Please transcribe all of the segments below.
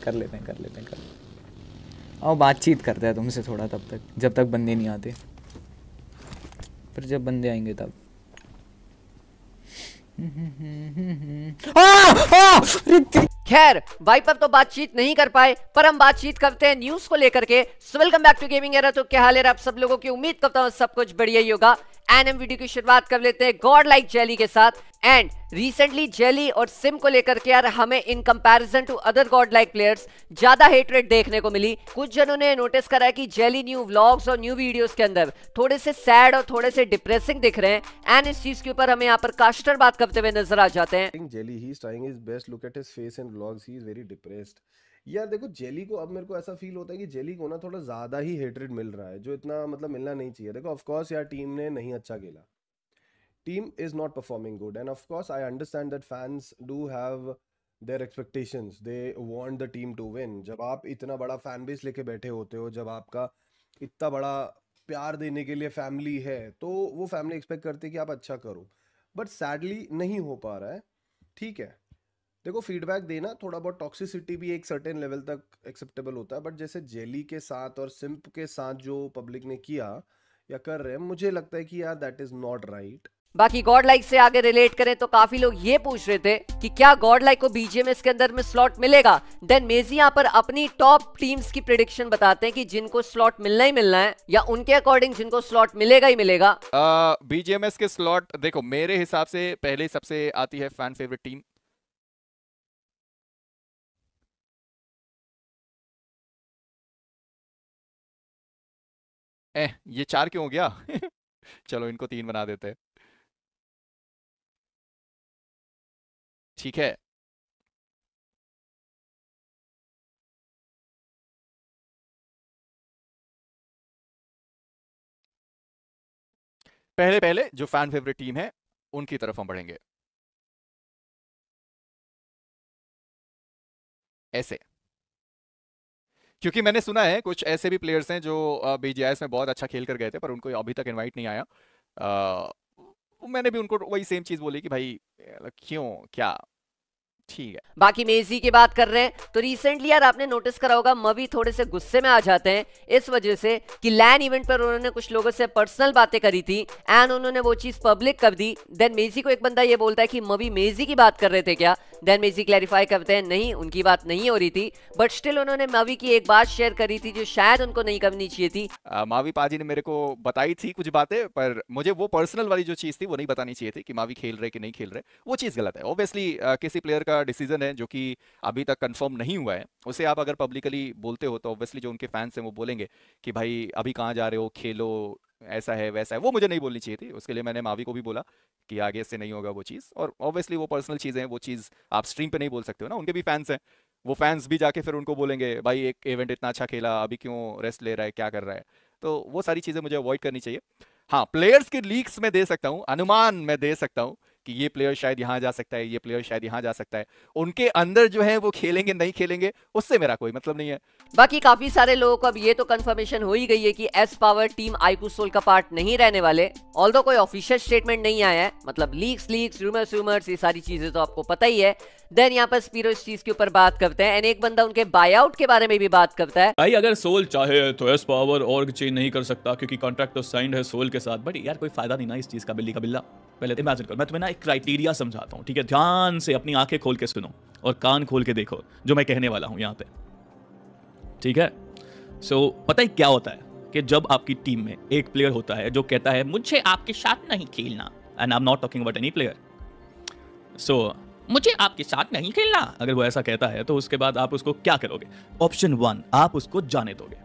कर लेते हैं, कर लेते हैं, कर लेते हैं। आओ, बातचीत करते हैं तुमसे थोड़ा तब तक, जब तक बंदे नहीं आते। फिर जब बंदे आएँगे तब। खैर वाइप अब तो बातचीत नहीं कर पाए, पर हम बातचीत करते हैं न्यूज़ को लेकर के। So welcome back to gaming era तो क्या हाल है आप सब लोगों की? उम्मीद करता हूँ सब कुछ बढ़िया ही होगा। एंड हम वीडियो की शुरुआत कर लेते हैं गॉड लाइक जेली के साथ। एंड रिसेंटली जेली और सिम को लेकर के यार हमें in comparison to other god like players ज़्यादा हेट रेट देखने को मिली। कुछ जनों ने नोटिस करा कि जेली न्यू व्लॉग्स और न्यू वीडियोस के अंदर थोड़े से सैड और थोड़े से डिप्रेसिंग दिख रहे हैं। एंड इस चीज़ के ऊपर हमें यहाँ पर कास्टर बात करते हुए नज़र आ जाते हैं. यार देखो, जेली को अब मेरे को ऐसा फील होता है कि जेली को ना थोड़ा ज़्यादा ही हेटरेट मिल रहा है, जो इतना मतलब मिलना नहीं चाहिए। देखो ऑफकोर्स यार टीम ने नहीं अच्छा खेला। Team is not performing good and of course I understand that fans do have their expectations they want the team to win जब आप इतना बड़ा फ़ैन बेस लेके बैठे होते हो, जब आपका इतना बड़ा प्यार देने के लिए फैमिली है तो वो फैमिली एक्सपेक्ट करती है कि आप अच्छा करो। बट सैडली नहीं हो पा रहा है। ठीक है। देखो फीडबैक देना थोड़ा बहुत टॉक्सिसिटी भी एक सर्टेन लेवल तक एक्सेप्टेबल होता है बट जैसे जेली के साथ और सिंप के साथ जो पब्लिक ने किया या कर रहे हैं मुझे लगता है कि यार दैट इज़ नॉट राइट बाकी गॉड लाइक से आगे रिलेट करें तो काफ़ी लोग ये पूछ रहे थे कि क्या गॉड लाइक को बीजेएमएस के अंदर में स्लॉट मिलेगा? देन मेजी यहाँ पर अपनी टॉप टीम्स की प्रिडिक्शन बताते हैं कि जिनको स्लॉट मिलना ही मिलना है या उनके अकॉर्डिंग जिनको स्लॉट मिलेगा ही मिलेगा। बीजेएमएस के स्लॉट देखो मेरे हिसाब से पहले सबसे आती है फ़ैन फेवरेट टीम ए ये चार क्यों हो गया? चलो इनको तीन बना देते हैं। ठीक है। पहले पहले जो फ़ैन फेवरेट टीम है, उनकी तरफ़ हम बढ़ेंगे। ऐसे। क्योंकि मैंने सुना है कुछ ऐसे भी प्लेयर्स हैं जो बीजीआईएस में बहुत अच्छा खेल कर गए थे पर उनको अभी तक इनवाइट नहीं आया। आ, मैंने भी उनको वही सेम चीज़ बोली कि भाई क्यों क्या? ठीक है। बाकी मेजी की बात कर रहे हैं तो रिसेंटली यार आपने नोटिस करा होगा मवी थोड़े से गुस्से में आ जाते हैं इस वजह से कि लैन इवेंट पर उन्होंने कुछ लोगों से पर्सनल बातें करी थी एंड उन्होंने वो चीज़ पब्लिक कर दी देन मेजी को एक बंदा ये बोलता है कि मवी मेजी की बात कर रहे थे क्या? देन मेजी क्लैरिफाई करते हैं नहीं उनकी बात नहीं हो रही थी बट स्टिल उन्होंने मवी की एक बात शेयर करी थी जो शायद उनको नहीं करनी चाहिए थी. आ, मावी पाजी ने मेरे को बताई थी कुछ बातें पर मुझे वो पर्सनल वाली जो चीज़ थी वो नहीं बतानी चाहिए थी कि मावी खेल रहे कि नहीं खेल रहे वो चीज़ गलत है। ऑब्वियसली किसी प्लेयर का डिसीज़न है जो कि अभी तक कंफर्म नहीं हुआ है उसे आप अगर पब्लिकली बोलते हो तो ऑब्वियसली जो उनके फैंस हैं वो बोलेंगे कि भाई अभी कहाँ जा रहे हो खेलो ऐसा है, वैसा है। वो मुझे नहीं बोलनी चाहिए थी। उसके लिए मैंने मावी को भी बोला कि आगे इससे नहीं होगा वो चीज़। और ऑब्वियसली वो पर्सनल चीज़ें हैं, वो चीज़ आप स्ट्रीम पे नहीं बोल सकते हो ना। उनके भी फैंस हैं। वो फैंस भी जाके फिर उनको बोलेंगे, भाई, एक इवेंट इतना अच्छा खेला, अभी क्यों रेस्ट ले रहा है, क्या कर रहा है? तो वो सारी चीज़ें मुझे अवॉइड करनी चाहिए। हाँ प्लेयर्स के लीक्स में दे सकता हूँ, अनुमान मैं दे सकता हूँ कि ये प्लेयर शायद यहाँ जा सकता है, ये प्लेयर शायद यहाँ जा सकता है। उनके अंदर जो है वो खेलेंगे, नहीं खेलेंगे, उससे मेरा कोई मतलब नहीं है। बाकी काफ़ी सारे लोगों को अब ये तो कंफर्मेशन हो ही गई है कि एस पावर टीम आईकू सोल का पार्ट नहीं रहने वाले। ऑल कोई ऑफिशियल स्टेटमेंट नहीं आया है मतलब लीक्स लीक्स रूमर्स रूमर्स ये सारी चीज़ें तो आपको पता ही है। देन यहाँ पर स्पीरो इस चीज़ के ऊपर बात करते हैं। एंड एक बंदा उनके बाय आउट के बारे में भी बात करता है। भाई अगर सोल चाहे तो एस पावर और चेंज नहीं कर सकता क्योंकि कॉन्ट्रैक्ट तो साइंड है सोल के साथ। बट यार कोई फ़ायदा नहीं ना इस चीज़ का बिल्ली का बिल्ला। पहले इमेजिन करो मैं तुम्हें ना एक क्राइटेरिया समझाता हूँ ठीक है? ध्यान से अपनी आँखें खोल के सुनो और कान खोल के देखो जो मैं कहने वाला हूँ यहाँ पे। ठीक है? सो so, पता ही क्या होता है कि जब आपकी टीम में एक प्लेयर होता है जो कहता है मुझे आपके साथ नहीं खेलना। And I am not talking about any player so मुझे आपके साथ नहीं खेलना। अगर वो ऐसा कहता है तो उसके बाद आप उसको क्या करोगे? ऑप्शन वन आप उसको जाने दोगे।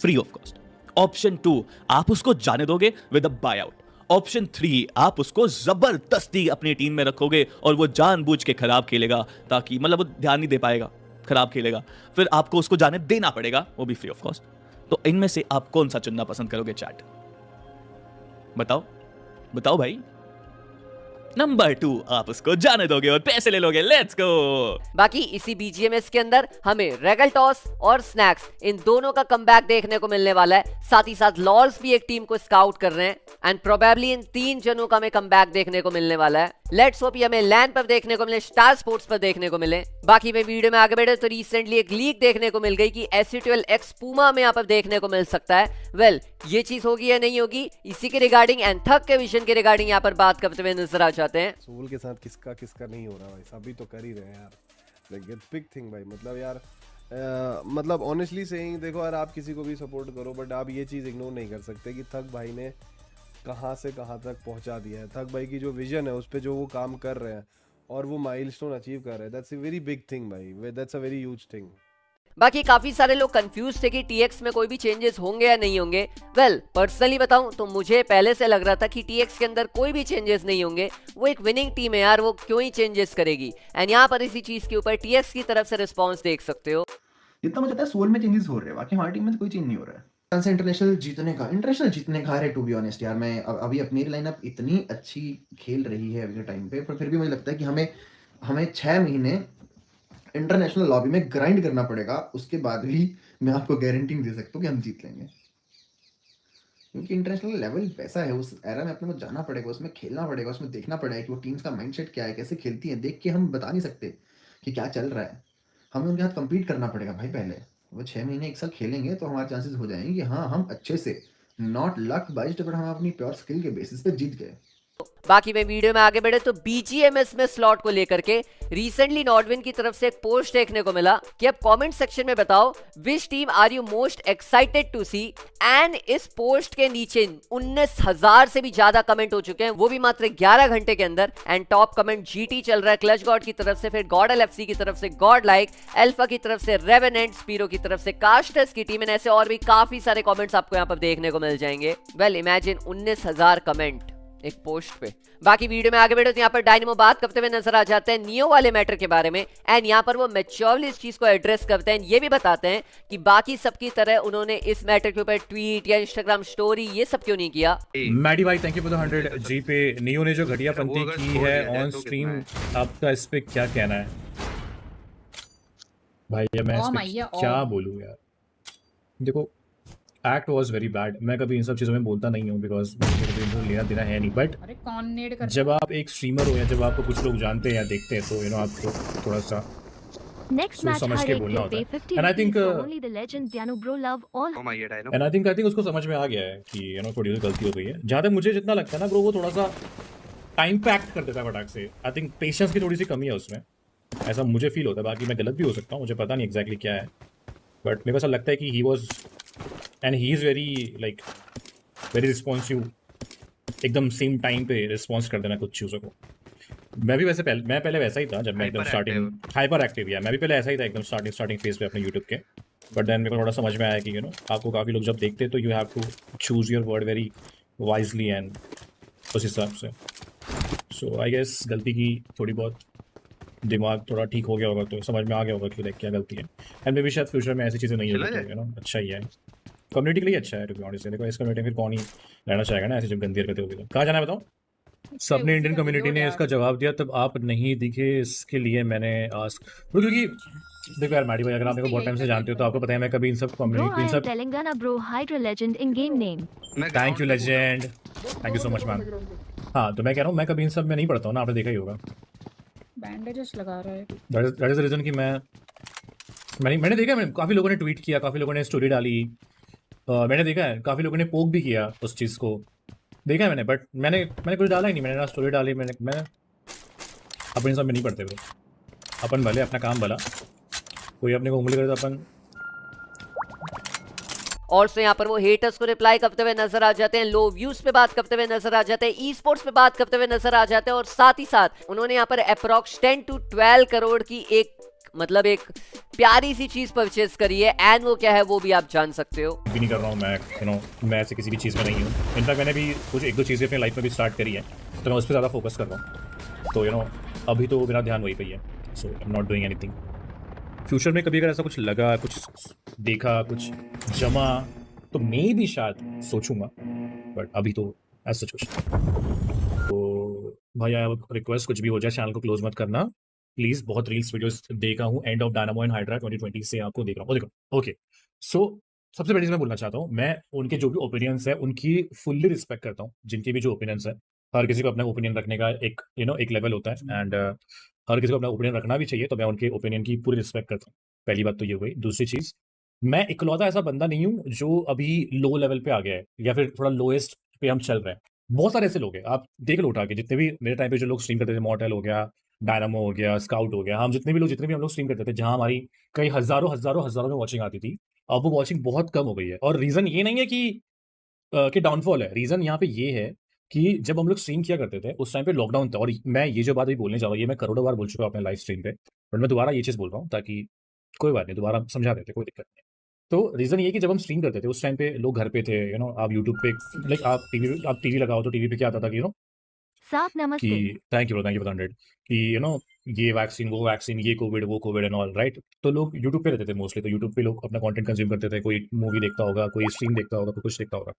Free of cost option two आप उसको जाने दोगे with a buy out option three आप उसको ज़बरदस्ती अपनी टीम में रखोगे और वो जानबूझ के खराब खेलेगा, ताकि मतलब वो ध्यान नहीं दे पाएगा, खराब खेलेगा। फिर आपको उसको जाने देना पड़ेगा, वो भी फ्री ऑफ़ कॉस्ट तो इनमें से आप कौन सा चुनना पसंद करोगे चैट बताओ। बताओ भाई। नंबर टू आप उसको जाने दोगे और पैसे ले लोगे। लेट्स गो बाकी इसी बीजीएमएस के अंदर हमें रेगल टॉस और स्नैक्स इन दोनों का कम देखने को मिलने वाला है। साथ ही साथ लॉर्स भी एक टीम को स्काउट कर रहे हैं। एंड प्रोबेबली इन तीन जनों का हमें कम देखने को मिलने वाला है। लेट्स होप हमें लैंड पर देखने को मिले स्टार स्पोर्ट्स पर देखने को मिले। बाकी मैं वीडियो में आगे बढ़े तो रिसेंटली एक लीक देखने को मिल गई कि एसी ट्वेल्व एक्स पूमा में यहाँ पर देखने को मिल सकता है। वेल well, ये चीज़ होगी या नहीं होगी इसी के रिगार्डिंग एंड थक के विजन के रिगार्डिंग यहाँ पर बात करते हुए नज़र आ जाते हैं। सोल के साथ किसका किसका नहीं हो रहा भाई? सभी तो कर ही रहे हैं यार। लाइक बिग थिंग भाई। मतलब यार Uh, मतलब ऑनेस्टली सेइंग देखो यार आप किसी को भी सपोर्ट करो बट आप ये चीज़ इग्नोर नहीं कर सकते कि थक भाई ने कहाँ से कहाँ तक पहुँचा दिया है। थक भाई की जो विजन है उस पर जो वो काम कर रहे हैं और वो माइलस्टोन अचीव कर रहे हैं। That's a very big thing भाई। That's a very huge thing बाकी काफ़ी सारे लोग कंफ्यूज थे कि टीएक्स में कोई भी चेंजेस होंगे या नहीं होंगे। वेल well, पर्सनली बताऊँ तो मुझे पहले से लग रहा था कि टीएक्स के अंदर कोई भी चेंजेस नहीं होंगे। वो एक विनिंग टीम है यार वो क्यों ही चेंजेस करेगी? एंड यहाँ पर इसी चीज़ के ऊपर टीएक्स की तरफ़ से रिस्पॉन्स देख सकते हो। जितना मुझे सोल में चेंजेस हो रहे हैं बाकी हमारी टीम में तो कोई चेंज नहीं हो रहा है। से इंटरनेशनल जीतने का इंटरनेशनल जीतने का है टू बी ऑनेस्ट यार मैं अभी अपनी लाइनअप इतनी अच्छी खेल रही है अभी के टाइम पे पर फिर भी मुझे लगता है कि हमें हमें छः महीने इंटरनेशनल लॉबी में ग्राइंड करना पड़ेगा, उसके बाद भी मैं आपको गारंटी दे सकता हूँ कि हम जीत लेंगे। क्योंकि इंटरनेशनल लेवल वैसा है, उस एरा में अपने को जाना पड़ेगा, उसमें खेलना पड़ेगा, उसमें देखना पड़ेगा कि वो टीम्स का माइंडसेट क्या है, कैसे खेलती है, देख के हम बता नहीं सकते कि क्या चल रहा है। हमें उनके साथ कम्पीट करना पड़ेगा भाई पहले। वो छः महीने, एक साल खेलेंगे तो हमारे चांसेस हो जाएँगे कि हाँ हम अच्छे से नॉट लक बाइज बट हम अपनी प्योर स्किल के बेसिस पे जीत गए। बाकी में वीडियो में आगे बढ़े तो बीजीएमएस में स्लॉट को लेकर के रिसेंटली नॉटविन की तरफ़ से एक पोस्ट देखने को मिला कि अब कमेंट सेक्शन में बताओ which team are you most excited to see and इस पोस्ट के नीचे उन्नीस हज़ार से भी ज़्यादा कमेंट हो चुके हैं, वो भी मात्र 11 घंटे के अंदर। एंड टॉप कमेंट जीटी चल रहा है क्लच गॉड की तरफ़ से, फिर गॉड एल की तरफ़ से गॉड लाइक एल्फा की तरफ़ से रेवेनेंट स्पीरो की तरफ़ से कास्टर्स की टीम एंड ऐसे और भी काफ़ी सारे कॉमेंट्स आपको यहाँ पर देखने को मिल जाएँगे। वेल इमेजिन उन्नीस कमेंट एक पोस्ट पे। बाकी वीडियो में आगे बढ़े तो यहाँ पर डायनेमो बात करते हुए नज़र आ जाते हैं नियो वाले मैटर के बारे में। एंड यहाँ पर वो मेच्योरली इस चीज़ को एड्रेस करते हैं। ये भी बताते हैं कि बाकी सबकी तरह उन्होंने इस मैटर के ऊपर ट्वीट या इंस्टाग्राम स्टोरी ये सब क्यों नहीं किया? मैडी भाई thank you for the hundred G pay. Neo ने जो घटिया पंती की है ऑन स्ट्रीम आपका इस पे क्या कहना है? भाई मैं क्या बोलूँ यार? देखो एक्ट वॉज़ वेरी बैड मैं कभी इन सब चीज़ों में बोलता नहीं हूँ बिकॉज़ मुझे लेना देना है नहीं बट जब आप एक स्ट्रीमर हो या जब आपको कुछ लोग जानते हैं या देखते हैं तो यू नो आपको थोड़ा सा Next match समझ के बोलना होता है। And I think only the legend Diano bro love all and I think I think उसको समझ में आ गया है कि यू नो थोड़ी सी गलती हो गई है। जहाँ तक मुझे जितना लगता है ना ब्रो वो थोड़ा सा टाइम पे एक्ट कर देता है फटाक से। आई थिंक पेशेंस की थोड़ी सी कमी है उसमें। ऐसा मुझे फील होता है। बाकी मैं गलत भी हो सकता हूँ मुझे पता नहीं एग्जैक्टली क्या है। बट मेरे को ऐसा लगता है कि he was and he is very like very responsive एकदम सेम टाइम पे रिस्पॉन्स कर देना कुछ चीज़ों को। मैं भी वैसे पहले मैं पहले वैसा ही था जब मैं एकदम स्टार्टिंग हाइपर एक्टिव या मैं भी पहले ऐसा ही था एकदम स्टार्टिंग स्टार्टिंग फ़ेज़ पे अपने यूट्यूब के। बट देन मेरे को थोड़ा समझ में आया कि यू नो आपको काफ़ी लोग जब देखते हैं तो you have to choose your word very wisely and उस हिसाब से। सो आई गेस गलती की थोड़ी बहुत दिमाग थोड़ा ठीक हो गया होगा तो समझ में आ गया होगा कि देख क्या गलती है। एंड मे भी शायद फ्यूचर में ऐसी चीज़ें नहीं होगी ना अच्छा ही है। कम्युनिटी के लिए अच्छा है टू बी ऑनेस्ट देखो इस कम्युनिटी में फिर कौन ही रहना चाहेगा ना ऐसी जब गंदी हरकतें होगी तो कहाँ जाना है बताओ? सबने इंडियन कम्युनिटी ने इसका जवाब दिया तब आप नहीं दिखे इसके लिए मैंने आस्क क्योंकि देखो यार मैडी भाई अगर आप मेरे को बहुत टाइम से जानते हो तो आपको पता है मैं कभी इन सब कम्युनिटी इन सब Telangana bro Hydra legend in game name thank you legend thank you so much ma'am हाँ तो मैं कह रहा हूँ मैं कभी इन सब में नहीं पढ़ता हूँ ना आपने देखा ही होगा। बैंडेजेस लगा रहा है। दैट इज़ द रीजन कि मैं मैंने मैंने देखा मैंने काफ़ी लोगों ने ट्वीट किया काफ़ी लोगों ने स्टोरी डाली। मैंने देखा है, काफ़ी लोगों ने पोक भी किया उस चीज़ को। देखा है मैंने बट मैंने मैंने कुछ डाला ही नहीं, मैंने ना स्टोरी डाली, मैंने मैं अपन सब में नहीं पढ़ते ब्रो अपन भले, अपना काम भला। कोई अपने को उंगली करे तो अपन ऑल्सो यहाँ पर वो हेटर्स को रिप्लाई करते हुए नज़र आ जाते हैं लो व्यूज़ पे बात करते हुए नज़र आ जाते हैं ई स्पोर्ट्स पे बात करते हुए नज़र आ जाते हैं, और साथ ही साथ उन्होंने यहाँ पर approx ten to twelve crore की एक मतलब एक प्यारी सी चीज़ परचेज करी है एंड वो क्या है, वो भी आप जान सकते हो। भी नहीं कर रहा हूँ, मैं यू नो मैं ऐसे किसी भी चीज़ में नहीं हूँ। इनफैक्ट मैंने भी कुछ एक दो चीज़ें अपनी लाइफ में भी स्टार्ट करी है तो मैं उस पर ज़्यादा फोकस कर रहा हूँ। तो यू नो अभी तो मेरा ध्यान वही पे है so I am not doing anything future में कभी अगर ऐसा कुछ लगा, कुछ देखा, कुछ जमा तो मैं भी शायद सोचूँगा बट अभी तो ऐसा कुछ तो भाई आई रिक्वेस्ट कुछ भी हो जाए चैनल को क्लोज मत करना। प्लीज़ बहुत रील्स वीडियोस देखा हूँ and of Dynamo and Hydra 2020 से आपको देख रहा हूँ। देखो ओके सो सबसे पहले मैं बोलना चाहता हूँ मैं उनके जो भी ओपिनियंस है उनकी फुल्ली रिस्पेक्ट करता हूँ जिनकी भी जो ओपिनियंस है। हर किसी को अपना ओपिनियन रखने का एक यू you नो know, एक लेवल होता है एंड uh, हर किसी को अपना ओपिनियन रखना भी चाहिए तो मैं उनके ओपिनियन की पूरी रिस्पेक्ट करता हूँ। पहली बात तो ये हुई दूसरी चीज़ मैं इकलौता ऐसा बंदा नहीं हूँ जो अभी लो लेवल पे आ गया है या फिर थोड़ा लोएस्ट पे हम चल रहे हैं। बहुत सारे ऐसे लोग हैं आप देख लो उठा के जितने भी मेरे टाइम पे जो लोग स्ट्रीम करते थे मॉडल हो गया डायनामो हो गया स्काउट हो गया। हम जितने भी लोग, जितने भी हम लोग स्ट्रीम करते थे, जहाँ हमारी कई हज़ारों हज़ारों हज़ारों में वॉचिंग आती थी, अब वो वॉचिंग बहुत कम हो गई है। और रीजन ये नहीं है कि कि डाउनफॉल है। रीजन यहाँ पे ये है कि जब हम लोग स्ट्रीम किया करते थे, उस टाइम पे लॉकडाउन था। और मैं ये जो बात अभी बोलने जा रहा हूँ, ये मैं करोड़ों बार बोल चुका हूँ अपने लाइव स्ट्रीम पे बट मैं दोबारा ये चीज़ बोल रहा हूँ ताकि कोई बात नहीं, दोबारा समझा देते, कोई दिक्कत नहीं। तो रीज़न ये कि जब हम स्ट्रीम करते थे, उस टाइम पे लोग घर पे थे यू नो आप यूट्यूब पे लाइक आप टीवी आप टीवी लगाओ तो टीवी पे क्या आता था कि यू नो साफ़ नमस्ते। कि थैंक यू थैंक यू कि यू नो ये वैक्सीन वो वैक्सीन ये कोविड वो कोविड एंड ऑल राइट तो लोग यूट्यूब पे रहते थे मोस्टली तो यूट्यूब पे लोग अपना कंटेंट कंज्यूम करते थे। कोई मूवी देखता होगा, कोई स्ट्रीम देखता होगा, कोई कुछ देखता होगा।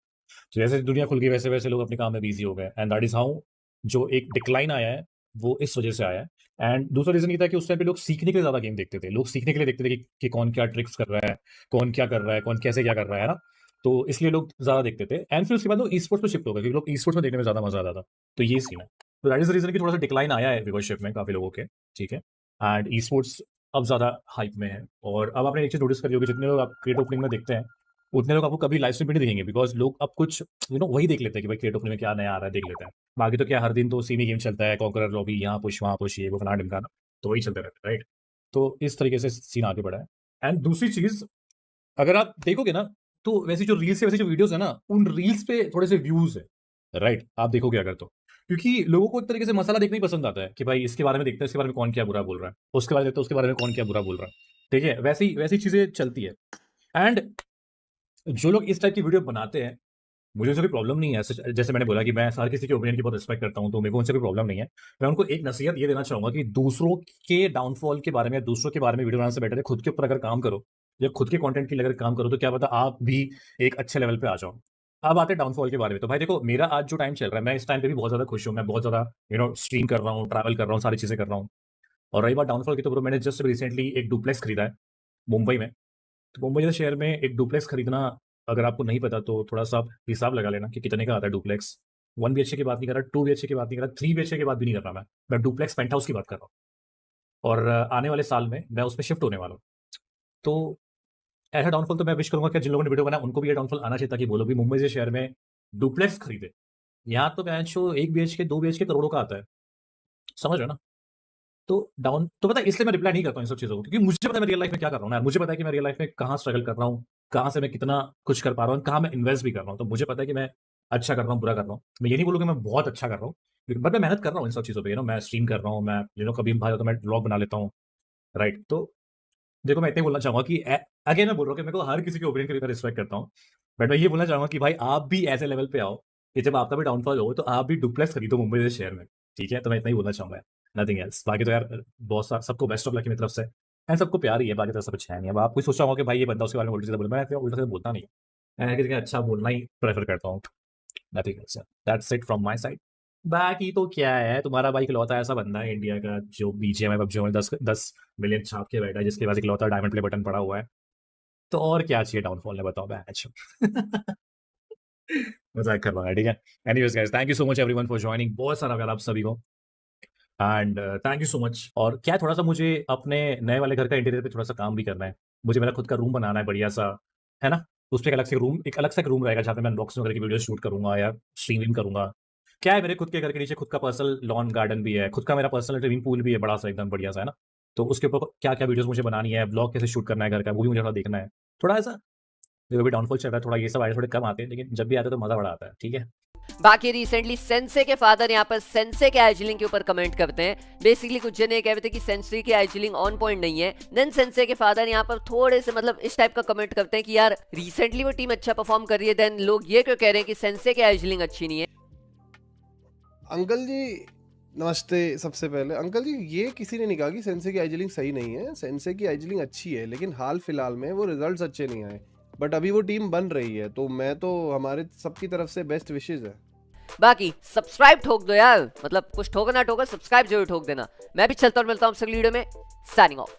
तो जैसे दुनिया खुल गई वैसे वैसे लोग अपने काम में बिज़ी हो गए। एंड दैट इज़ हाउ जो एक डिक्लाइन आया है, वो इस वजह से आया है एंड दूसरा रीजन ये था कि उस टाइम पे लोग सीखने के लिए ज़्यादा गेम देखते थे। लोग सीखने के लिए देखते थे कि, कि कौन क्या ट्रिक्स कर रहा है कौन क्या कर रहा है कौन कैसे क्या कर रहा है ना? तो इसलिए लोग ज़्यादा देखते थे। एंड फिर उसके बाद ई स्पोर्ट्स में शिफ्ट हो गए क्योंकि लोग ई स्पोर्ट्स में देखने में ज़्यादा मज़ा आता था। तो ये सीन है। तो दैट इज़ द रीजन की थोड़ा सा डिक्लाइन आया है व्यूवरशिप में काफ़ी लोगों के ठीक है? एंड ई स्पोर्ट्स अब ज़्यादा हाइप में है। और अब आपने एक चीज़ नोटिस करी होगी जितने लोग आप क्रिएट ओपनिंग में देखते हैं उतने लोग आपको कभी लाइव स्ट्रीम नहीं देखेंगे बिकॉज़ लोग अब कुछ यू नो वही देख लेते हैं कि भाई क्रिएट ओपनिंग में क्या नया आ रहा है, देख लेते हैं। बाकी तो क्या, हर दिन तो सीमी गेम चलता है कॉन्कर लॉबी यहाँ पुश वहाँ पुश ये वो फला ढिमका तो वही चलते रहता है राइट तो इस तरीके से सीन आगे बढ़ा है। एंड दूसरी चीज़, अगर आप देखोगे ना तो वैसे जो रील्स है, वैसे जो वीडियोस है ना, उन रील्स पे थोड़े से व्यूज़ है राइट आप देखोगे अगर तो। क्योंकि लोगों को एक तरीके से मसाला देखना ही पसंद आता है कि भाई इसके बारे में देखते हैं, इसके बारे में कौन क्या बुरा बोल रहा है, उसके बारे में देखते हैं, उसके बारे में कौन क्या बुरा बोल रहा है। ठीक है, वैसी वैसी चीज़ें चलती है। एंड जो लोग इस टाइप की वीडियो बनाते हैं, मुझे उनसे कोई प्रॉब्लम नहीं है। जैसे मैंने बोला कि मैं हर किसी के ओपिनियन की बहुत रिस्पेक्ट करता हूँ तो मेरे को उनसे कोई प्रॉब्लम नहीं है। मैं उनको एक नसीहत ये देना चाहूँगा कि दूसरों के डाउनफॉल के बारे में, दूसरों के बारे में वीडियो बनाने से बेटर है। खुद के ऊपर अगर काम करो या खुद के कंटेंट के लिए अगर काम करो तो क्या पता आप भी एक अच्छे लेवल पे आ जाओ। अब आते हैं डाउनफॉल के बारे में। तो भाई देखो, मेरा आज जो टाइम चल रहा है, मैं इस टाइम पे भी बहुत ज़्यादा खुश हूँ। मैं बहुत ज़्यादा यू नो स्ट्रीम कर रहा हूँ ट्रैवल कर रहा हूँ, सारी चीज़ें कर रहा हूँ। और रही बात डाउनफॉल की तो मैंने जस्ट रिसेंटली एक डुप्लेक्स खरीदा है, मुंबई में। तो मुंबई जैसे शहर में एक डुप्लेक्स खरीदना अगर आपको नहीं पता तो थोड़ा सा आप हिसाब लगा लेना कि कितने का आता है डुप्लेक्स वन बी की बात नहीं कर रहा टू बी की बात नहीं कर रहा थ्री बी की बात भी नहीं कर रहा मैं। मैं डुप्लेक्स पेंट हाउस की बात कर रहा हूँ। और आने वाले साल में मैं उसमें शिफ्ट होने वाला हूँ। तो ऐसा डाउनफॉल तो मैं विश करूँगा कि जिन लोगों ने वीडियो बनाया, उनको भी ये डाउनफॉल आना चाहिए ताकि लोग भी मुंबई से शहर में डुप्लेक्स खरीदे। यहाँ तो मैं एक बी के दो बी के करोड़ों का आता है। समझ रहे ना? तो डाउन तो पता इसलिए मैं रिप्लाई नहीं करता हूँ इन सब चीज़ों को, क्योंकि मुझे पता है मैं रियल लाइफ में क्या कर रहा हूँ यार मुझे पता है कि मैं रियल लाइफ में कहाँ स्ट्रगल कर रहा हूँ, कहाँ से मैं कितना कुछ कर पा रहा हूँ, कहाँ मैं इन्वेस्ट भी कर रहा हूँ। तो मुझे पता है कि मैं अच्छा कर रहा हूँ, बुरा कर रहा हूँ। मैं ये नहीं बोलूँ मैं बहुत अच्छा कर रहा हूँ बट मैं मेहनत कर रहा हूँ इन सब चीज़ों पर नो मैं स्ट्रीम कर रहा हूँ, मैं यू नो कभी भाई तो मैं ब्लॉग बना लेता हूँ राइट तो देखो, मैं इतने बोलना चाहूँगा कि अगेन मैं बोल रहा हूँ कि मेरे को हर किसी के ओपिनियन के लिए रिस्पेक्ट करता हूँ बट मैं ये बोलना चाहूँगा कि भाई, आप भी ऐसे लेवल पे आओ कि जब आपका भी डाउनफॉल हो तो आप भी डुप्लेक्स खरीदो मुंबई जैसे शहर में, ठीक है? तो मैं इतना ही बोलना चाहूँगा। नथिंग एल्स बाकी तो यार बहुत सारा सबको बेस्ट ऑफ़ लक की तरफ़ से। एंड सबको प्यार ही है, बाकी तो सब अच्छा है नहीं। अब आप कोई सोचा होगा कि भाई ये बंदा उसके बारे में उल्टी से बोल मैं उल्टा से बोलता नहीं। मैं किसी अच्छा बोलना ही प्रेफर करता हूँ। Nothing else that's it from my side बाकी तो क्या है, तुम्हारा भाई इकलौता ऐसा बंदा है इंडिया का, जो बीजेएम है पबजी में दस दस मिलियन छाप के बैठा है, जिसके पास इकलौता डायमंड प्ले बटन पड़ा हुआ है। तो और क्या चाहिए डाउनफॉल ने, बताओ बैच मज़ाक कर रहा है ठीक है? Anyways guys thank you so much everyone for joining बहुत सारा प्यार आप सभी को। And thank you so much और क्या थोड़ा सा मुझे अपने नए वाले घर का इंटीरियर पे थोड़ा सा काम भी करना है। मुझे मेरा खुद का रूम बनाना है बढ़िया सा है ना? उस पर अलग से रूम एक अलग सा रूम रहेगा जहाँ पे मैं अनबॉक्सिंग वगैरह की वीडियो शूट करूँगा या स्ट्रीमिंग करूँगा। क्या है, मेरे खुद के घर के नीचे खुद का पर्सनल लॉन गार्डन भी है, खुद का मेरा पर्सनल स्विमिंग पूल भी है बड़ा सा एकदम बढ़िया सा है ना? तो उसके ऊपर क्या क्या वीडियोस मुझे बनानी है ब्लॉग कैसे शूट करना है घर का, वो भी मुझे थोड़ा देखना है। थोड़ा ऐसा, जो भी डाउनफॉल चल रहा है, थोड़ा ये सब आए थोड़े कम आते हैं, लेकिन जब भी आते हैं तो मज़ा बड़ा आता है, ठीक है? बाकी रिसेंटली सेंसे के फादर यहाँ पर सेंसे के आइजलिंग के ऊपर कमेंट करते हैं। बेसिकली कुछ जने कहते हैं कि सेंसे की आइजलिंग ऑन पॉइंट नहीं है। देन सेंसे के फादर यहाँ पर थोड़े से मतलब इस टाइप का कमेंट करते हैं कि यार रिसेंटली वो टीम अच्छा परफॉर्म कर रही है देन लोग ये क्यों कह रहे हैं कि सेंसे की आइजलिंग अच्छी नहीं है? अंकल जी, नमस्ते सबसे पहले। अंकल जी, ये किसी ने नहीं कहा कि सेंसे की आइजलिंग सही नहीं है। सेंसे की आइजलिंग अच्छी है, लेकिन हाल फ़िलहाल में वो रिजल्ट्स अच्छे नहीं आए। बट अभी वो टीम बन रही है तो मैं तो हमारे सबकी तरफ़ से बेस्ट विशेष है। बाकी सब्सक्राइब ठोक दो यार। मतलब कुछ ठोकना ठोकर सब्सक्राइब ज़रूर ठोक देना। मैं भी चलता और मिलता हूँ वीडियो में। Signing of